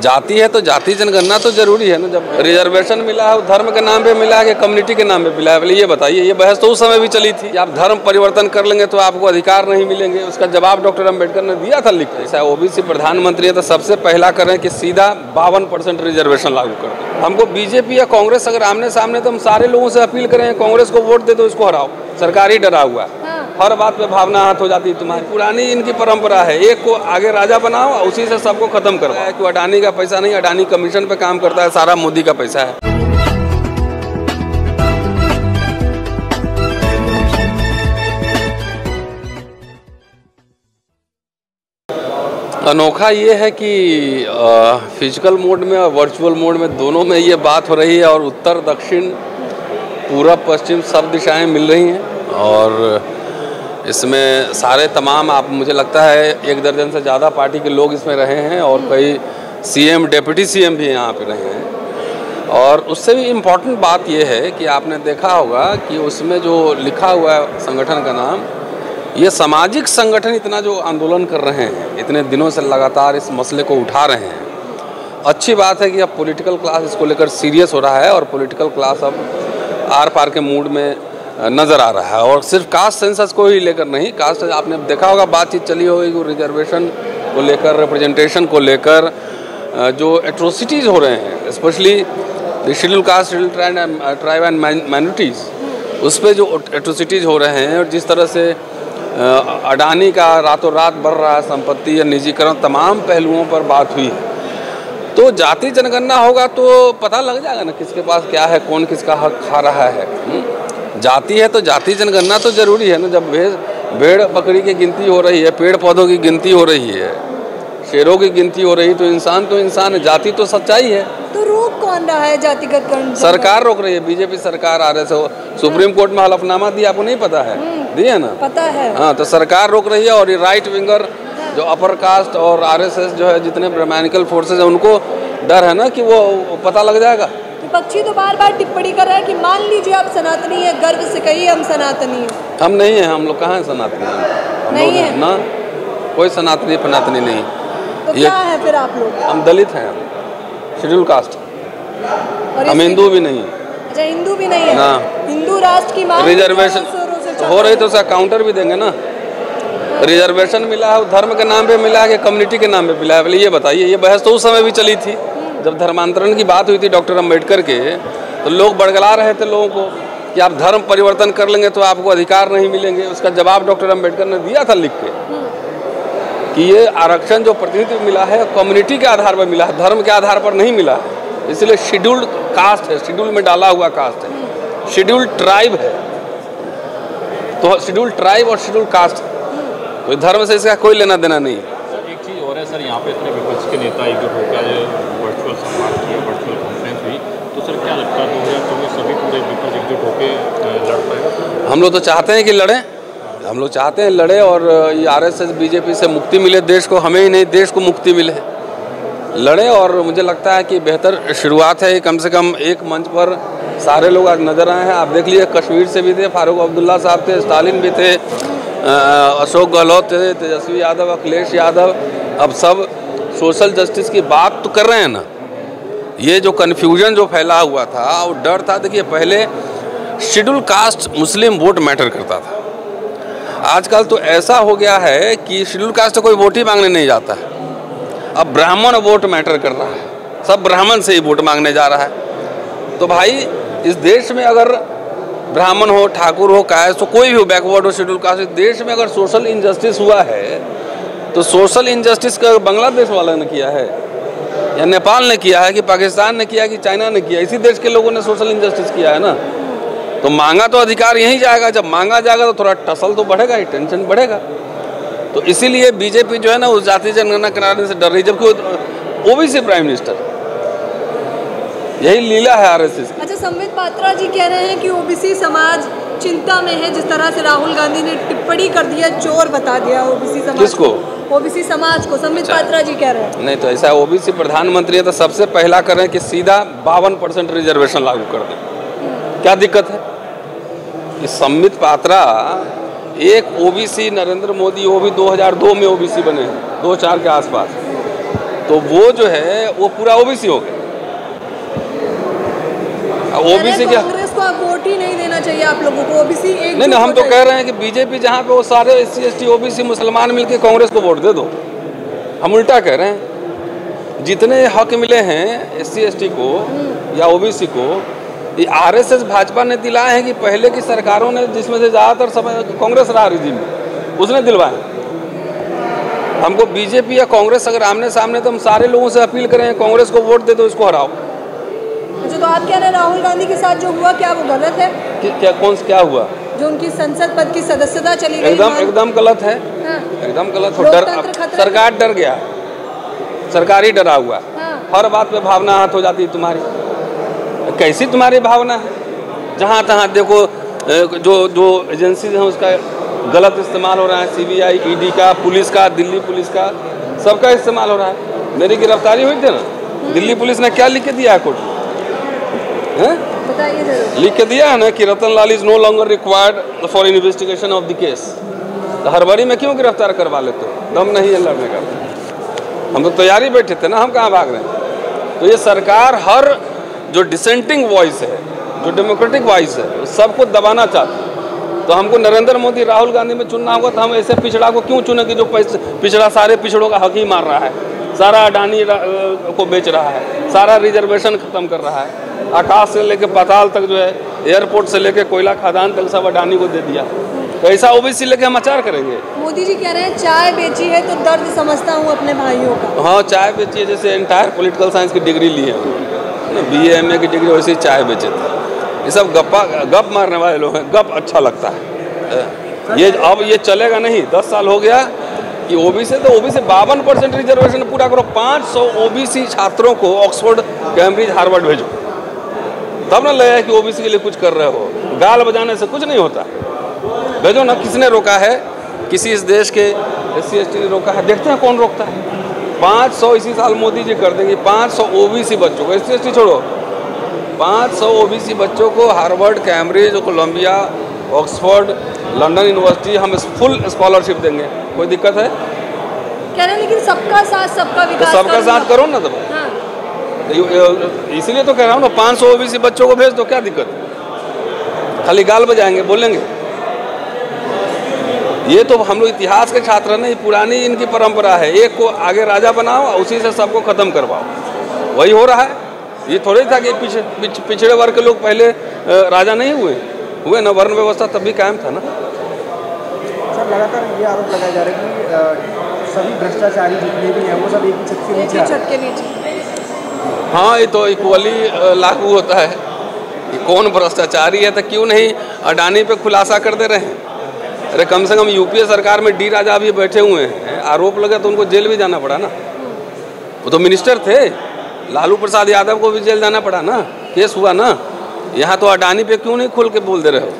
जाति है तो जाति जनगणना तो ज़रूरी है ना जब रिजर्वेशन मिला है, धर्म के नाम पे मिला है कि कम्युनिटी के नाम पे मिला है? बोले, ये बताइए, ये बहस तो उस समय भी चली थी। आप धर्म परिवर्तन कर लेंगे तो आपको अधिकार नहीं मिलेंगे। उसका जवाब डॉक्टर अंबेडकर ने दिया था लिख ऐसा ओबीसी प्रधानमंत्री है तो सबसे पहला करें कि सीधा बावन रिजर्वेशन लागू कर हमको बीजेपी या कांग्रेस अगर आमने सामने तो हम सारे लोगों से अपील करें, कांग्रेस को वोट दे दो, इसको हराओ। सरकार ही डरा हुआ है। हर बात पे भावना हाथ हो जाती है तुम्हारी। पुरानी इनकी परंपरा है। एक को आगे राजा बनाओ उसी से सबको खत्म करवाओ कि अडानी का पैसा नहीं अडानी कमीशन पे काम करता है सारा मोदी का पैसा है। अनोखा ये है कि फ़िज़िकल मोड में और वर्चुअल मोड में दोनों में ये बात हो रही है और उत्तर दक्षिण पूरब पश्चिम सब दिशाएँ मिल रही हैं। और इसमें सारे तमाम आप, मुझे लगता है, एक दर्जन से ज़्यादा पार्टी के लोग इसमें रहे हैं और कई सीएम डेप्यूटी सीएम भी यहाँ पे रहे हैं। और उससे भी इम्पोर्टेंट बात यह है कि आपने देखा होगा कि उसमें जो लिखा हुआ है संगठन का नाम, ये सामाजिक संगठन इतना जो आंदोलन कर रहे हैं, इतने दिनों से लगातार इस मसले को उठा रहे हैं। अच्छी बात है कि अब पॉलिटिकल क्लास इसको लेकर सीरियस हो रहा है और पॉलिटिकल क्लास अब आर पार के मूड में नज़र आ रहा है और सिर्फ़ कास्ट सेंसस को ही लेकर नहीं कास्ट आपने देखा होगा, बातचीत चली होगी रिजर्वेशन को लेकर रिप्रेजेंटेशन को लेकर जो एट्रोसिटीज़ हो रहे हैं specially schedule caste schedule tribe and minorities उस पर जो एट्रोसिटीज़ हो रहे हैं और जिस तरह से अडानी का रातों रात बढ़ रहा है, संपत्ति या निजीकरण तमाम पहलुओं पर बात हुई है तो जाति जनगणना होगा तो पता लग जाएगा ना किसके पास क्या है, कौन किसका हक खा रहा है हुँ? जाति है तो जाति जनगणना तो ज़रूरी है ना जब भेड़ भेड़ बकरी की गिनती हो रही है पेड़ पौधों की गिनती हो रही है शेरों की गिनती हो रही तो इंसान तो इंसान है जाति तो सच्चाई है। तो रोक कौन रहा है जातिगत सरकार रोक रही है बीजेपी सरकार आ रहे से सुप्रीम कोर्ट में हलफनामा दिया आपको नहीं पता है? दिए ना? पता है। हाँ तो सरकार रोक रही है और ये राइट विंगर जो अपर कास्ट और आरएसएस जो है जितने ब्रह्मानिकल फोर्सेज है उनको डर है ना कि वो पता लग जाएगा? विपक्षी तो बार बार टिप्पणी कर रहा है कि मान लीजिए आप सनातनी है गर्व से कहिए हम सनातनी हैं। हम नहीं हैं हम लोग कहाँ हैं सनातनी? हम नहीं है? ना? कोई सनातनी फनातनी नहीं। तो ये- क्या है फिर आप लोग? हम दलित हैं। शेड्यूल कास्ट हम हिंदू भी नहीं। अच्छा हिंदू भी नहीं है? ना। हिंदू राष्ट्र की मांग रिजर्वेशन हो रही तो उसका काउंटर भी देंगे ना। रिजर्वेशन मिला है धर्म के नाम पे मिला है कि कम्युनिटी के नाम पे मिला है पहले ये बताइए ये बहस तो उस समय भी चली थी। जब धर्मांतरण की बात हुई थी डॉक्टर अंबेडकर के तो लोग बड़गला रहे थे लोगों को कि आप धर्म परिवर्तन कर लेंगे तो आपको अधिकार नहीं मिलेंगे। उसका जवाब डॉक्टर अंबेडकर ने दिया था लिख के कि ये आरक्षण जो प्रतिनिधित्व मिला है, कम्युनिटी के आधार पर मिला है, धर्म के आधार पर नहीं मिला। है इसलिए शेड्यूल्ड कास्ट है शेड्यूल में डाला हुआ कास्ट है। शेड्यूल्ड ट्राइब है। तो शेड्यूल ट्राइब और शेड्यूल कास्ट कोई धर्म से इसका कोई लेना देना नहीं। सर, एक चीज़ और है, सर, यहाँ पे इतने विपक्ष के नेता एकजुट होकर वर्चुअल संवाद किया वर्चुअल कॉन्फ्रेंस हुई। तो सर, क्या लगता है दो हज़ार चौबीस सभी पूरे विपक्ष एकजुट होकर लड़ पाएगा हम लोग तो चाहते हैं कि लड़ें। हम लोग चाहते हैं लड़े, और ये आर एस एस बीजेपी से मुक्ति मिले, देश को, हमें ही नहीं, देश को मुक्ति मिले। लड़े, और मुझे लगता है कि बेहतर शुरुआत है। कम से कम एक मंच पर सारे लोग आज नज़र आए हैं। आप देख लीजिए, कश्मीर से भी थे, फारूक अब्दुल्ला साहब थे, स्टालिन भी थे अशोक गहलोत थे, तेजस्वी यादव, अखिलेश यादव, अब सब सोशल जस्टिस की बात तो कर रहे हैं ना। ये जो कन्फ्यूज़न जो फैला हुआ था, और डर था, देखिए, पहले schedule caste Muslim vote matter करता था। आजकल तो ऐसा हो गया है कि शेड्यूल कास्ट कोई वोट ही मांगने नहीं जाता है। अब ब्राह्मण वोट मैटर कर रहा है। सब ब्राह्मण से ही वोट मांगने जा रहा है। तो भाई, इस देश में अगर ब्राह्मण हो, ठाकुर हो कायस हो, कोई भी हो बैकवर्ड हो शेड्यूल कास्ट इस देश में अगर सोशल इनजस्टिस हुआ है तो सोशल इनजस्टिस का बांग्लादेश वाला ने किया है या नेपाल ने किया है कि पाकिस्तान ने किया कि चाइना ने किया इसी देश के लोगों ने सोशल इनजस्टिस किया है ना? तो मांगा तो अधिकार यहीं जाएगा जब मांगा जाएगा तो थोड़ा टसल तो बढ़ेगा ही टेंशन बढ़ेगा। तो इसीलिए बीजेपी जो है ना उस जाति जनगणना कराने से डर रही जबकि ओबीसी प्राइम मिनिस्टर यही लीला है आरएसएस अच्छा संबित पात्रा जी कह रहे हैं कि ओबीसी समाज चिंता में है जिस तरह से राहुल गांधी ने टिप्पणी कर दिया चोर बता दिया ओबीसी समाज किसको? ओबीसी समाज को संबित अच्छा। पात्रा जी कह रहे हैं। नहीं तो ऐसा ओबीसी प्रधानमंत्री है तो सबसे पहला करें कि सीधा बावन परसेंट रिजर्वेशन लागू कर दें। क्या दिक्कत है? कि सम्मित पात्रा एक ओबीसी नरेंद्र मोदी वो भी 2002 में ओबीसी बने हैं दो चार के आसपास। तो वो जो है वो पूरा ओबीसी हो गया। ओबीसी क्या? को आप वोट ही नहीं देना चाहिए आप लोगों को। ओबीसी एक नहीं नहीं हम तो कह रहे हैं कि बीजेपी जहाँ पे वो सारे S C S T OBC मुसलमान मिलके कांग्रेस को वोट दे दो। हम उल्टा कह रहे हैं जितने हक मिले हैं एस सी को या ओबीसी को ये आरएसएस भाजपा ने दिलाए हैं कि पहले की सरकारों ने जिसमें से ज़्यादातर समय कांग्रेस रहा रिजीम उसने दिलवाए हमको बीजेपी या कांग्रेस अगर आमने सामने तो हम सारे लोगों से अपील करें कांग्रेस को वोट दे दो इसको हराओ। तो आप कह रहे हैं राहुल गांधी के साथ जो हुआ क्या वो गलत है? कि- क्या कौन सा क्या हुआ? जो उनकी संसद पद की सदस्यता चली गई एकदम एकदम गलत है। हाँ, एकदम गलत हो। डर सरकार डर गया। सरकार ही डरा हुआ। हाँ। हर बात पे भावना हाथ हो जाती है तुम्हारी। कैसी तुम्हारी भावना है? जहाँ तहाँ देखो जो जो एजेंसीज हैं उसका गलत इस्तेमाल हो रहा है। सीबीआई ईडी का पुलिस का दिल्ली पुलिस का सबका इस्तेमाल हो रहा है। मेरी गिरफ्तारी हुई थी ना? दिल्ली पुलिस ने क्या लिख के दिया है कोर्ट में? हैं? लिख के दिया है ना कि Ratan Lal is no longer required for investigation of the case हड़बड़ी में क्यों गिरफ़्तार करवा लेते हो? दम नहीं है लड़ने का। हम तो तैयारी बैठे थे ना हम कहाँ भाग रहे हैं? तो ये सरकार हर जो डिसेंटिंग वॉइस है जो डेमोक्रेटिक वॉइस है सबको दबाना चाहती है। तो हमको नरेंद्र मोदी राहुल गांधी में चुनना होगा तो हम ऐसे पिछड़ा को क्यों चुने कि जो पिछड़ा सारे पिछड़ों का हक ही मार रहा है? सारा अडानी को बेच रहा है। सारा रिजर्वेशन खत्म कर रहा है। आकाश से लेके पाताल तक जो है एयरपोर्ट से लेके कोयला खदान तक सब अडानी को दे दिया। तो ऐसा ओबीसी लेके हम अचार करेंगे। मोदी जी कह रहे हैं चाय बेची है तो दर्द समझता हूँ अपने भाइयों का। हाँ चाय बेची है जैसे एंटायर पोलिटिकल साइंस की डिग्री ली है। बी ए एम ए की डिग्री वैसे ही चाय बेचे थे। ये सब गप्पा गप मारने वाले लोग हैं। गप अच्छा लगता है। ये अब ये चलेगा नहीं। दस साल हो गया कि ओबीसी तो ओबीसी बावन परसेंट रिजर्वेशन पूरा करो। 500 ओबीसी छात्रों को ऑक्सफोर्ड, कैम्ब्रिज, हार्वर्ड भेजो। तब ना लगे कि ओबीसी के लिए कुछ कर रहे हो। गाल बजाने से कुछ नहीं होता। भेजो ना, किसने रोका है? किसी इस देश के एस सी ने रोका है? देखते हैं कौन रोकता है। पाँच सौ इसी साल मोदी जी कर देंगे। पाँच सौ बच्चों को एस सी छोड़ो। पाँच सौ ओ बी सी बच्चों को Harvard, Cambridge, Columbia, Oxford, London university हम फुल स्कॉलरशिप देंगे। कोई दिक्कत है? कह रहे लेकिन सबका साथ सबका विकास तो सबका साथ करो ना तब हाँ। इसीलिए तो कह रहा हूँ ना पाँच सौ ओ बी सी बच्चों को भेज दो क्या दिक्कत? खाली गाल बजाएँगे बोलेंगे। ये तो हम लोग इतिहास के छात्र हैं ना ये पुरानी इनकी परंपरा है। एक को आगे राजा बनाओ और उसी से सबको खत्म करवाओ। वही हो रहा है। ये थोड़ी था कि पिछ, पिछ, पिछड़े वर्ग के लोग पहले राजा नहीं हुए। हुए ना वर्ण व्यवस्था तब भी कायम था ना। लगातार ये आरोप लगाया जा रहा है कि सभी भ्रष्टाचारी जितने भी हैं वो सब एक ही छत के एक नीचे ही छत के नीचे। हाँ ये तो इक्वली लागू होता है। कि कौन भ्रष्टाचारी है तो क्यों नहीं अडानी पे खुलासा कर दे रहे? हैं अरे कम से कम यूपीए सरकार में डी राजा भी बैठे हुए हैं। आरोप लगे तो उनको जेल भी जाना पड़ा ना। वो तो मिनिस्टर थे। लालू प्रसाद यादव को भी जेल जाना पड़ा ना। केस हुआ ना। यहाँ तो अडानी पे क्यों नहीं खुल के बोल दे रहे हो?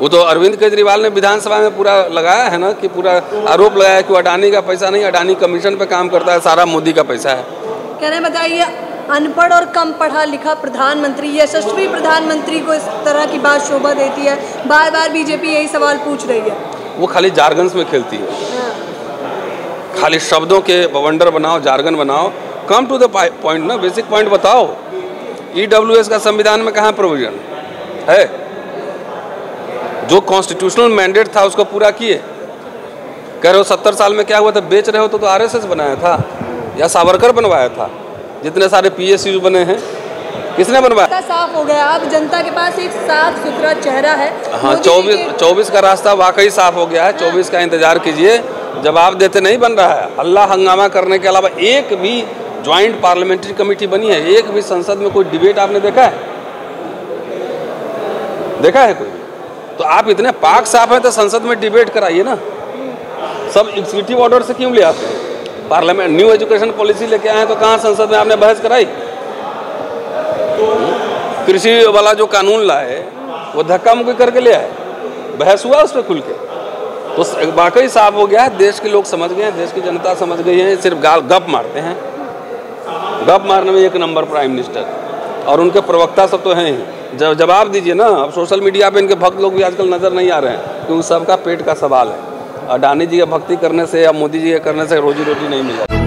वो तो अरविंद केजरीवाल ने विधानसभा में पूरा लगाया है ना कि पूरा आरोप लगाया कि अडानी का पैसा नहीं अडानी कमीशन पे काम करता है सारा मोदी का पैसा है। कह रहे हैं बताइए अनपढ़ और कम पढ़ा लिखा प्रधानमंत्री यशस्वी प्रधानमंत्री को इस तरह की बात शोभा देती है? बार बार बीजेपी यही सवाल पूछ रही है। वो खाली जार्गन्स में खेलती है। हाँ। खाली शब्दों के बवंडर बनाओ जार्गन बनाओ। कम टू द पॉइंट ना बेसिक पॉइंट बताओ। ईडब्ल्यूएस का संविधान में कहाँ प्रोविज़न है? जो कॉन्स्टिट्यूशनल मैंडेट था उसको पूरा किए। कह रहे हो सत्तर साल में क्या हुआ था? बेच रहे हो तो, तो आरएसएस बनाया था या सावरकर बनवाया था। जितने सारे पी बने हैं किसने बनवाया? साफ़ हो गया। अब जनता के पास एक साफ़ सुथरा चेहरा है। हाँ चौबीस चौबीस का रास्ता वाकई साफ़ हो गया है। चौबीस का इंतज़ार कीजिए। जवाब देते नहीं बन रहा है। अल्लाह हंगामा करने के अलावा एक भी ज्वाइंट पार्लियामेंट्री कमेटी बनी है। एक भी संसद में कोई डिबेट आपने देखा है? देखा है कोई? तो आप इतने पाक साफ़ हैं तो संसद में डिबेट कराइए ना। सब एग्जीक्यूटिव ऑर्डर से क्यों ले आते हैं? पार्लियामेंट न्यू एजुकेशन पॉलिसी लेके आए तो कहाँ संसद में आपने बहस कराई? कृषि वाला जो कानून लाए, वो धक्का मुक्की करके ले आए। बहस हुआ उस पर खुल के। तो वाकई साफ़ हो गया है, देश के लोग समझ गए हैं, देश की जनता समझ गई है, सिर्फ़ गाल गप मारते हैं। गप मारने में एक नंबर प्राइम मिनिस्टर और उनके प्रवक्ता सब तो हैं ही। जब जवाब दीजिए ना, अब सोशल मीडिया पे इनके भक्त लोग भी आजकल नज़र नहीं आ रहे हैं क्योंकि सबका पेट का सवाल है। अडानी जी का भक्ति करने से या मोदी जी के करने से रोजी रोटी नहीं मिल जाती